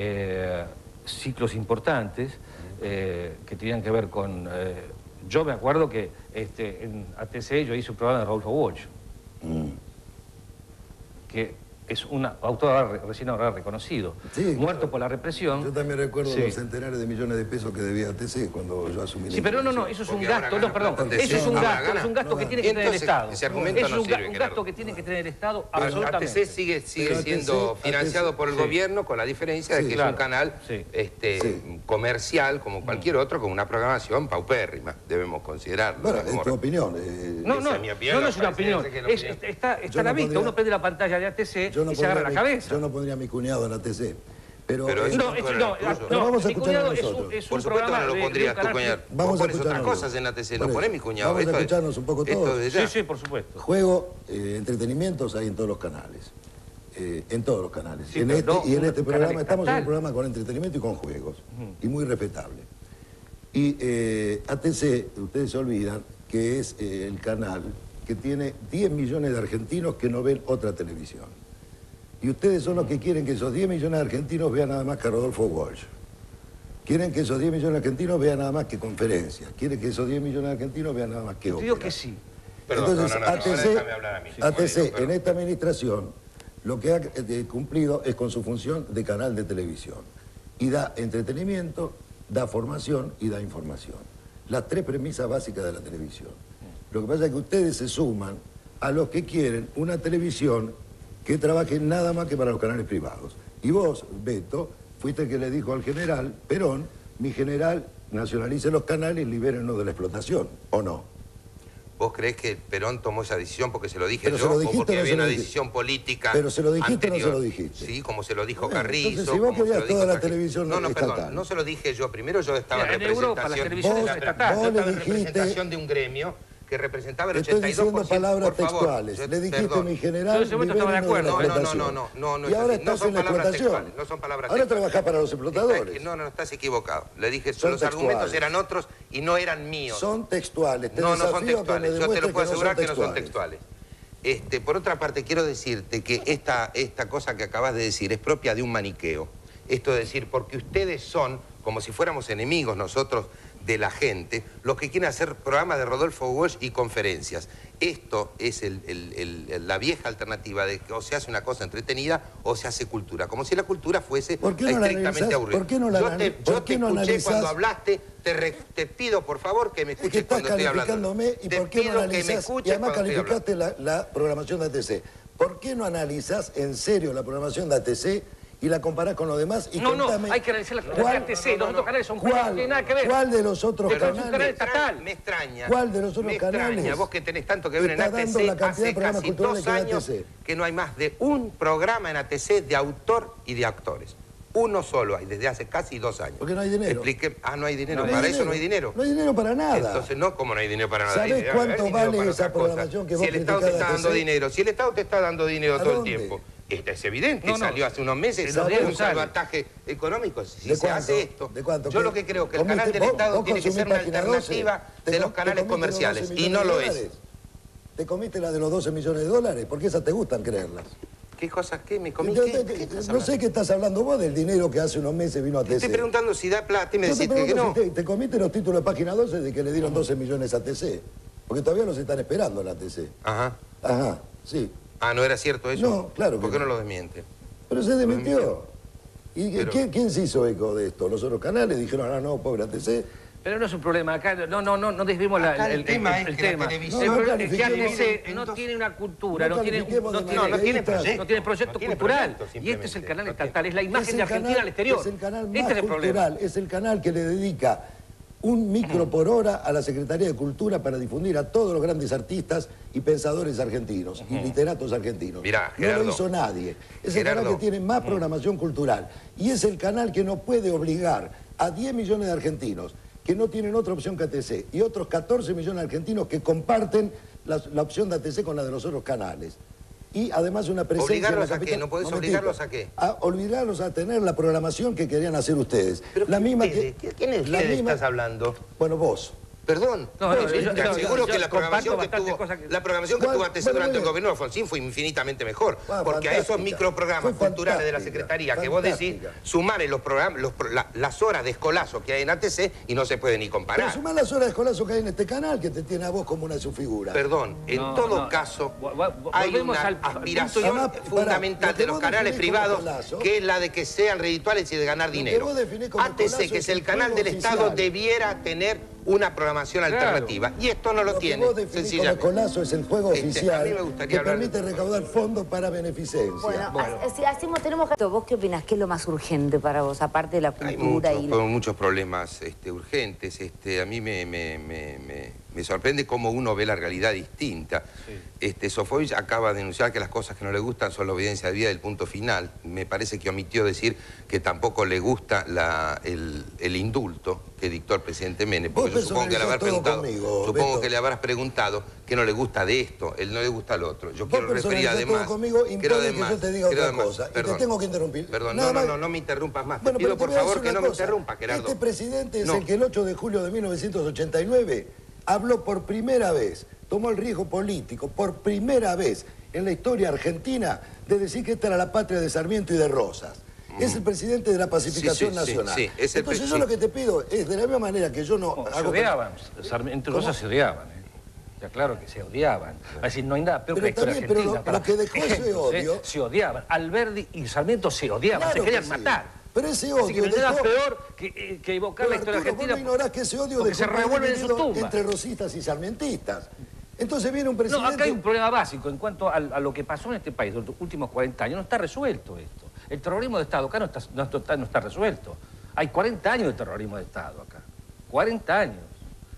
eh, ciclos importantes eh, que tenían que ver con... eh, yo me acuerdo que este, en ATC yo hice un programa de Rodolfo Walsh, Mm. que es un autor recién ahora reconocido, Sí, muerto claro. por la represión. Yo también recuerdo Sí. los centenares de millones de pesos que debía TC cuando yo asumí la Sí, pero no, no, eso es un Porque gasto, no, perdón, eso es un gasto, gana. es un gasto que tiene que tener el Estado. ese argumento es no un, sirve, un gasto que tiene que tener el Estado, ATC absolutamente. sigue, sigue Pero siendo ATC financiado por el sí. gobierno con la diferencia de que claro, es un canal sí. este, Sí. comercial como cualquier otro con una programación paupérrima, debemos considerarlo. Bueno, ¿no? es tu opinión. eh, No, no, no, no es una opinión, está, a la vista, uno prende la pantalla de ATC yo no y se agarra la pondría mi- cabeza. Yo no pondría a mi cuñado en la TC. Pero, Pero eh, eso No, no es, no, no, Pero vamos a escuchar cuñado a es un, nosotros. es un Por supuesto programa no lo pondrías tu cuñado. que- Vamos a otras escucharnos. cosas en ATC, Por no ponés mi cuñado. Vamos a es- escucharnos un poco todos. Sí, sí, por supuesto. Juego, eh, entretenimientos hay en todos los canales. Eh, en todos los canales. Sí, y en este, no y en un este programa estamos en un programa con entretenimiento y con juegos. Y muy respetable. Y eh, ATC, ustedes se olvidan que es eh, el canal que tiene 10 millones de argentinos que no ven otra televisión. Y ustedes son los que quieren que esos 10 millones de argentinos vean nada más que a Rodolfo Walsh. Quieren que esos 10 millones de argentinos vean nada más que conferencias. Quieren que esos 10 millones de argentinos vean nada más que Yo digo ópera. que sí. Perdón, Entonces, no, no, no, ahora ATC, en esta administración lo que ha eh, cumplido es con su función de canal de televisión. Y da entretenimiento, da formación y da información. Las tres premisas básicas de la televisión. Lo que pasa es que ustedes se suman a los que quieren una televisión que trabaje nada más que para los canales privados. Y vos, Beto, fuiste el que le dijo al general Perón, mi general, nacionalice los canales y libérennos de la explotación, ¿o no? ¿Vos creés que Perón tomó esa decisión porque se lo dije Pero yo se lo o dijiste porque o no había se lo una decisión política Pero se lo dijiste o no se lo dijiste. Sí, como se lo dijo Bueno, Carrizo. entonces, si vos como se querías lo dijo toda la televisión No, no, estatal. perdón, no se lo dije yo. Primero yo estaba Mira, en en Europa la representación... televisión Yo estatal. vos le estaba en dijiste- representación de un gremio que representaba el Te 82%. estoy diciendo palabras por favor. textuales. Yo- Le dijiste perdón. mi Yo general. en ese momento estaba de acuerdo. la No, no, no, no, no, no Y ahora estás son en la explotación. no son palabras Ahora textuales. trabajás para los Está explotadores. que- No, no, estás equivocado. Le dije, Son los textuales. argumentos eran otros y no eran míos. Son textuales. Te No, no son textuales. Yo te lo puedo asegurar que no son textuales. Este, por otra parte, quiero decirte que esta, esta cosa que acabas de decir es propia de un maniqueo. Esto de decir, porque ustedes son, como si fuéramos enemigos nosotros de la gente, los que quieren hacer programas de Rodolfo Walsh y conferencias. Esto es el- el- el- la vieja alternativa de que o se hace una cosa entretenida o se hace cultura. Como si la cultura fuese ¿Por qué no la estrictamente aburrida. ¿Por qué no la yo te, yo te no escuché cuando hablaste, te, re- te pido por favor que me Es escuches que cuando estoy hablando. y Te por qué no pido que me analizás, escuches y además calificaste la, la programación de ATC. ¿Por qué no analizás en serio la programación de ATC y la comparás con los demás? Y No, no, hay que analizar la cuál- ATC, los otros canales son ¿Cuál, no tienen nada que ver. ¿Cuál de los otros Pero es un canales? canal Me extraña- estatal. Me extraña. ¿Cuál de los otros me canales extraña, vos que tenés tanto que ver en dando ATC, la cantidad de hace programas casi culturales dos que años ATC? que no hay más de un programa en ATC de autor y de actores. Uno solo hay, desde hace casi dos años. Porque no hay dinero. Expliqué, ah, no hay dinero, No hay para dinero. eso no hay dinero. No hay dinero para nada. Entonces, no, como no hay dinero para nada. ¿Sabés cuánto vale esa programación que Si vos el Estado te está dando dinero, si el Estado te está dando dinero ¿A todo el tiempo, esto es evidente, No, no. salió hace unos meses, Los un salvataje económico. Si ¿De se cuánto? hace esto, ¿De cuánto? yo lo que creo que el ¿Comiste- canal del vos- Estado vos tiene que ser una página 12? alternativa ¿Te de los canales te comiste los 12 comerciales, y no lo es. ¿Te comiste la de los 12 millones de dólares? Porque esas te gustan creerlas. ¿Qué cosas? ¿Qué? ¿Me comí? Yo ¿Qué? te- ¿Qué estás no sé qué estás hablando vos del dinero que hace unos meses vino a Te TC. estoy preguntando si da plata y me te decís que no. si te, te comiste los títulos de página 12 de que le dieron 12 millones a TC. Porque todavía los están esperando en la TC. Ajá. Ajá, sí. Ah, ¿no era cierto eso? No, claro que ¿Por qué no no. lo desmiente? Pero se desmintió. ¿Y Pero- ¿quién, quién se hizo eco de esto? ¿Los otros canales dijeron, ah, no, pobre ATC? Pero no es un problema, acá no, no, no, no desvimos la- el tema es que la tema. televisión- El No, problema no es que ATC no tiene una cultura, No no tiene, no de tiene, No, no tiene Proyecto. no tiene proyecto cultural. proyecto, y este es el canal estatal, es la imagen Es el de Argentina canal- al exterior. Es el canal más este es el problema. cultural, es el canal que le dedica un micro por hora a la Secretaría de Cultura para difundir a todos los grandes artistas y pensadores argentinos y literatos argentinos. Mirá, no lo hizo nadie. Es el canal que tiene más programación cultural y es el canal que no puede obligar a 10 millones de argentinos que no tienen otra opción que ATC y otros 14 millones de argentinos que comparten la, la opción de ATC con la de los otros canales. Y además una presencia en la ¿Obligarlos a qué? ¿No podés Momentito. obligarlos a qué? A obligarlos a tener la programación que querían hacer ustedes. Pero la ¿qué misma ustedes? que ¿Quién es la misma- estás hablando? Bueno, vos. Perdón, No, no, te yo- aseguro yo que la programación que tuvo, que- la programación que Bueno, tuvo antes bueno, durante el gobierno de Alfonsín fue infinitamente mejor. Ah, porque a esos microprogramas culturales de la fantástica, Secretaría que vos decís, fantástica. sumar los programas, los pro- la- las horas de escolazo que hay en ATC y no se puede ni Pero comparar. sumá las horas de escolazo que hay en este canal, que te tiene a vos como una de sus figuras. Perdón, en No, todo no. caso, hay una al- aspiración Además, fundamental lo de los canales privados, colazo- que es la de que sean redituales y de ganar dinero. ATC, que es el canal del Estado, debiera tener una programación Claro. alternativa. Y esto no lo, Lo que tiene, vos como sencillamente. colazo es el juego Este, a oficial mí me gustaría que de- permite recaudar fondos para beneficencia. Bueno, Bueno. así hacemos, tenemos que... ¿Vos qué opinás? ¿Qué es lo más urgente para vos, aparte de la Hay cultura muchos, y... con muchos problemas este, urgentes. Este, a mí me, me- me- me- me sorprende cómo uno ve la realidad distinta. Este, Sofovich acaba de denunciar que las cosas que no le gustan son la obediencia de vida del punto final. Me parece que omitió decir que tampoco le gusta la- el, el indulto que dictó el presidente Menem. Porque yo supongo que le habrás preguntado, conmigo, supongo que le habrás preguntado que no le gusta de esto, él no le gusta al otro. Yo quiero referir además. conmigo, quiero impone que además- yo te diga otra además- cosa. Y te tengo que interrumpir. Perdón, no, no, no, no me interrumpas más. Bueno, te pido por favor que no me cosa. interrumpas, Gerardo. Este presidente es No. el que el 8 de julio de 1989 habló por primera vez, tomó el riesgo político por primera vez en la historia argentina de decir que esta era la patria de Sarmiento y de Rosas. Es el presidente de la pacificación Sí, sí, sí, nacional. sí, es el Entonces yo sí. lo que te pido es, de la misma manera que yo no No, se hago... odiaban. Sarmiento y ¿Cómo? Rosa se odiaban. ¿eh? Ya claro que se odiaban. Es decir, no hay nada peor Pero que la historia también, pero lo- lo que dejó ese odio- Se odiaban. Alberdi y Sarmiento se odiaban, Claro se querían que sí. matar. Pero ese Así que odio no nada dejó- peor que, eh, que evocar Pero la historia Arturo, vos argentina. no ignorás que ese odio porque dejó se revuelven en su tumba. entre rosistas y sarmentistas. Entonces viene un No, presidente... acá hay un problema básico en cuanto a, lo que pasó en este país durante los últimos 40 años. No está resuelto esto. El terrorismo de Estado acá no está, no está- no está resuelto. Hay 40 años de terrorismo de Estado acá. 40 años.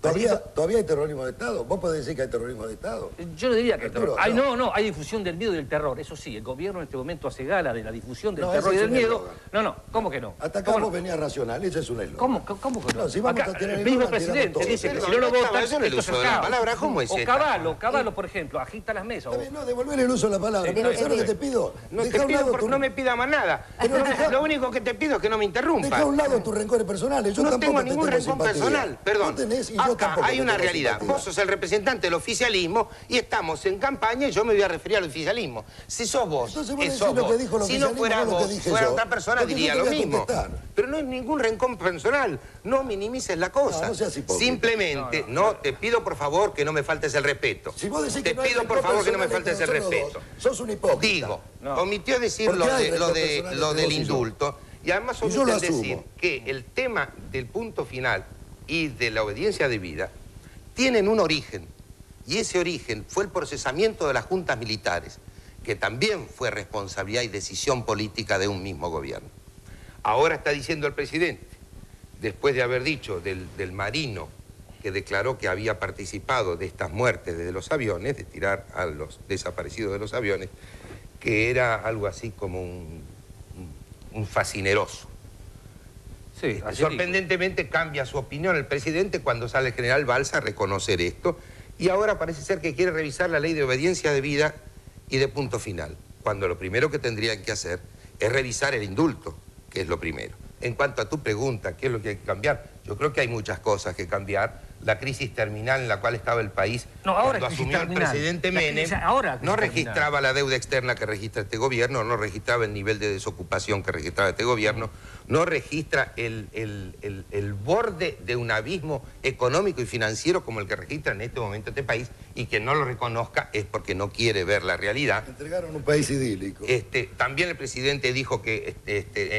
¿Todavía, ¿Todavía hay terrorismo de Estado? ¿Vos podés decir que hay terrorismo de Estado? Yo no diría que hay Arturo, terror. Ay, no. no, hay difusión del miedo y del terror. Eso sí, el gobierno en este momento hace gala de la difusión del No, terror y del es miedo. eslogan. No, no, ¿cómo que no? Hasta acá ¿Cómo vos no? venías racional, ese es un eslogan. ¿Cómo, cómo que no? No, si vamos Acá, a tener el mismo presidente todo. dice que si no lo votan, esto es uso el la caos. palabra, ¿cómo es O esta? Caballo, Caballo, por ejemplo, agita las mesas. No, devolver el uso de la palabra. Pero ¿sabes lo que te pido? No, te pido me pida más nada. Deja- Lo único que te pido es que no me interrumpas. Dejá a un lado tus rencores personales. Yo no tengo te ningún rencor personal, perdón. No tenés y yo Acá tampoco hay una realidad. Vos sos el representante del oficialismo y estamos en campaña y yo me voy a referir al oficialismo. Si sos vos, decís sos lo vos. que dijo el si no fuera no lo que vos, fuera yo. otra persona Porque diría lo mismo. Pero no hay ningún rencor personal. No minimices la cosa. No, no seas hipócrita. Simplemente, no, te pido por favor que no me faltes el respeto. Si vos decís te que no hay pido por favor que no me faltes el respeto. dos, sos un hipócrita. Digo, No. omitió decir lo, de, lo, de- del indulto y además omiten decir que el tema del punto final y de la obediencia debida tienen un origen y ese origen fue el procesamiento de las juntas militares, que también fue responsabilidad y decisión política de un mismo gobierno. Ahora está diciendo el presidente, después de haber dicho del, marino que declaró que había participado de estas muertes desde los aviones, de tirar a los desaparecidos de los aviones, que era algo así como un, un- un fascineroso. Sorprendentemente cambia su opinión el presidente cuando sale el general Balsa a reconocer esto y ahora parece ser que quiere revisar la ley de obediencia debida y de punto final, cuando lo primero que tendrían que hacer es revisar el indulto, que es lo primero. En cuanto a tu pregunta, ¿qué es lo que hay que cambiar? Yo creo que hay muchas cosas que cambiar. La crisis terminal en la cual estaba el país No, ahora cuando asumió el presidente Menem, crisis- ahora no terminal. registraba la deuda externa que registra este gobierno, no registraba el nivel de desocupación que registraba este gobierno, no registra el, el- el- el borde de un abismo económico y financiero como el que registra en este momento este país y que no lo reconozca es porque no quiere ver la realidad. Entregaron un país idílico. Este, también el presidente dijo que este, este,